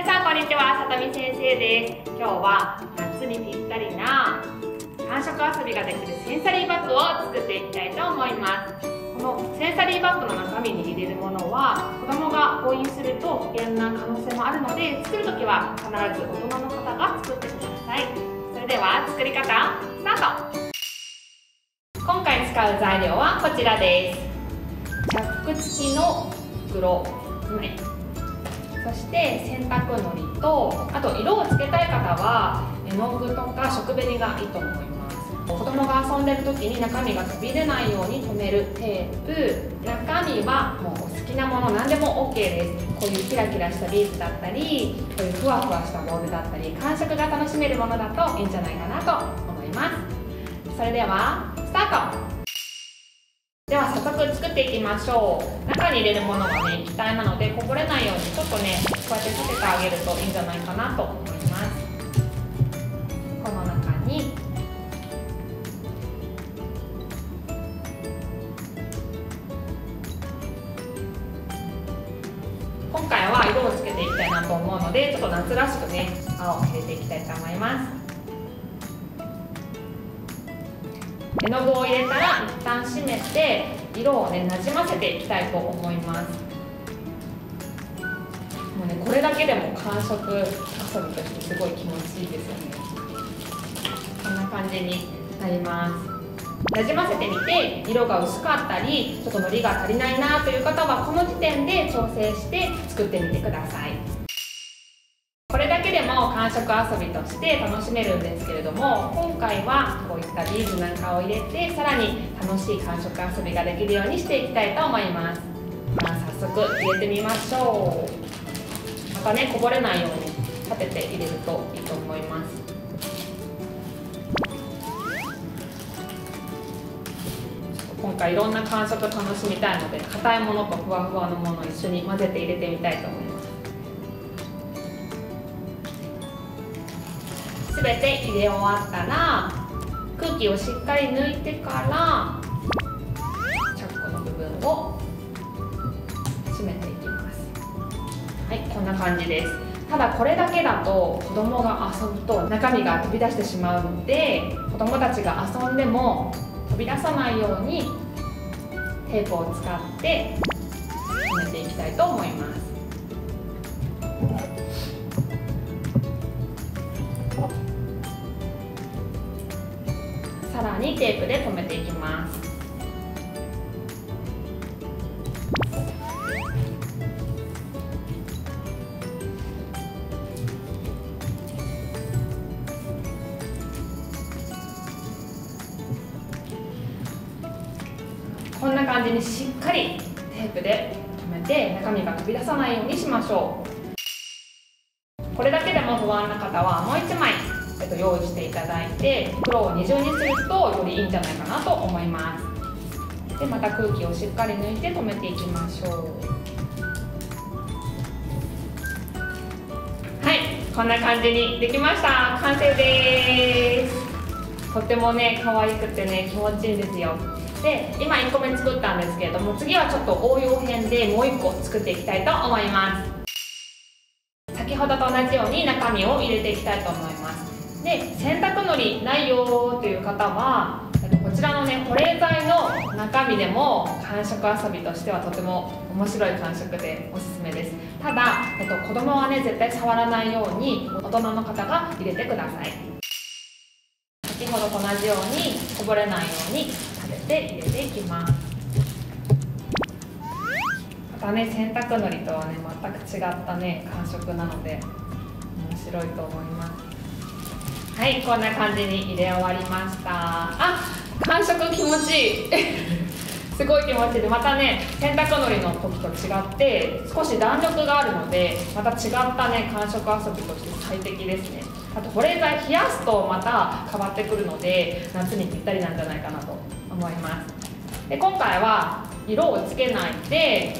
皆さんこんにちは、さとみ先生です。今日は夏にぴったりな感触遊びができるセンサリーバッグを作っていきたいと思います。このセンサリーバッグの中身に入れるものは子供が誤飲すると危険な可能性もあるので作るときは必ず大人の方が作ってください。それでは作り方スタート。今回使う材料はこちらです。チャック付きの袋。1枚そして洗濯のりとあと色をつけたい方は絵の具とか食紅がいいと思います。子供が遊んでる時に中身が飛び出ないように留めるテープ。中身はもうお好きなもの何でも OK です。こういうキラキラしたビーズだったりこういうふわふわしたボールだったり感触が楽しめるものだといいんじゃないかなと思います。それではスタート。では早速作っていきましょう中に入れるものがね液体なのでこぼれないようにちょっとねこうやって立ててあげるといいんじゃないかなと思います。この中に今回は色をつけていきたいなと思うのでちょっと夏らしくね青を入れていきたいと思います。絵の具を入れたら一旦閉めて色をねなじませていきたいと思います。もうねこれだけでも感触遊びとしてすごい気持ちいいですよね。こんな感じになります。なじませてみて色が薄かったりちょっとのりが足りないなという方はこの時点で調整して作ってみてください。感触遊びとして楽しめるんですけれども今回はこういったビーズなんかを入れてさらに楽しい感触遊びができるようにしていきたいと思います。まあ早速入れてみましょう。またねこぼれないように立てて入れるといいと思います。今回いろんな感触楽しみたいので硬いものとふわふわのものを一緒に混ぜて入れてみたいと思います。すべて入れ終わったら空気をしっかり抜いてからチャックの部分を閉めていきます。はいこんな感じです。ただこれだけだと子供が遊ぶと中身が飛び出してしまうので子供たちが遊んでも飛び出さないようにテープを使って留めていきたいと思います。さらにテープで留めていきます。こんな感じにしっかりテープで留めて中身が飛び出さないようにしましょう。これだけでも不安な方はもう1枚、用意していただいて袋を二重にするとよりいいんじゃないかなと思います。でまた空気をしっかり抜いて留めていきましょう。はいこんな感じにできました。完成です。とってもね可愛くてね気持ちいいんですよ。で今1個目作ったんですけれども次はちょっと応用編でもう1個作っていきたいと思います。先ほどと同じように中身を入れていきたいと思います。で洗濯のりないよという方はこちらのね保冷剤の中身でも感触遊びとしてはとても面白い感触でおすすめです。ただ、えっと、子供はね絶対触らないように大人の方が入れてください。先ほどと同じようにこぼれないように立てて入れていきます。またね洗濯のりとはね全く違ったね感触なので面白いと思います。はいこんな感じに入れ終わりました。あ感触気持ちいい。すごい気持ちいい。でまたね洗濯のりの時と違って少し弾力があるのでまた違ったね感触遊びとして最適ですね。あと保冷剤冷やすとまた変わってくるので夏にぴったりなんじゃないかなと思います。で今回は色をつけないで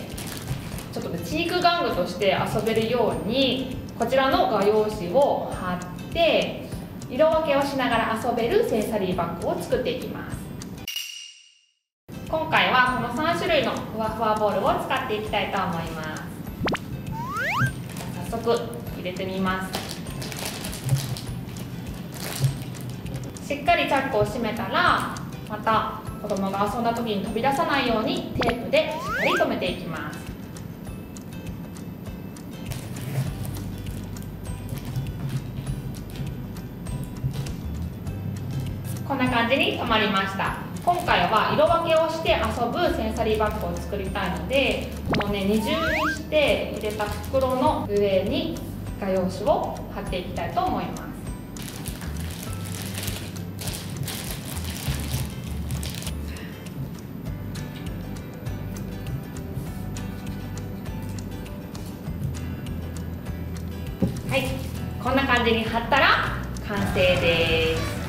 ちょっとねチーク玩具として遊べるようにこちらの画用紙を貼って色分けをしながら遊べるセンサリーバッグを作っていきます。今回はこの3種類のふわふわボールを使っていきたいと思います。早速入れてみます。しっかりチャックを閉めたらまた子供が遊んだ時に飛び出さないようにテープでしっかり留めていきます。こんな感じに留まりました。今回は色分けをして遊ぶセンサリーバッグを作りたいのでこのね二重にして入れた袋の上に画用紙を貼っていきたいと思います。はい。こんな感じに貼ったら完成です。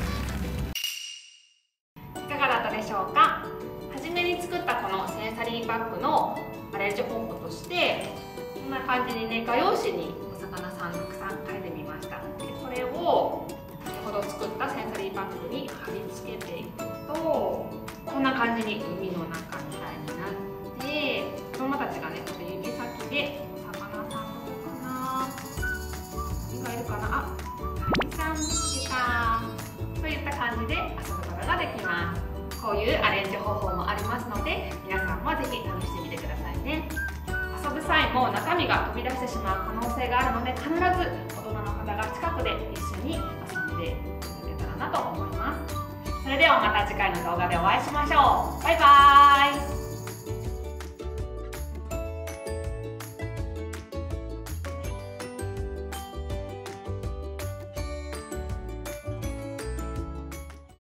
感じにね画用紙にお魚さんたくさん描いてみました。でこれを先ほど作ったセンサリーバッグに貼り付けていくとこんな感じに海の中みたいになって子供たちがねこの指先でお魚さんどこかな。何がいるかな。あみさん見つけた。といった感じで遊ぶことができます。こういうアレンジ方法もありますので皆さんもぜひ試しても中身が飛び出してしまう可能性があるので必ず大人の方が近くで一緒に遊んでいただけたらなと思います。それではまた次回の動画でお会いしましょう。バイバーイ。